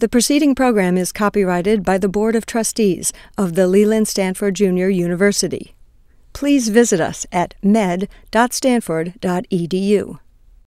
The preceding program is copyrighted by the Board of Trustees of the Leland Stanford Junior University. Please visit us at med.stanford.edu.